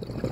Thank you.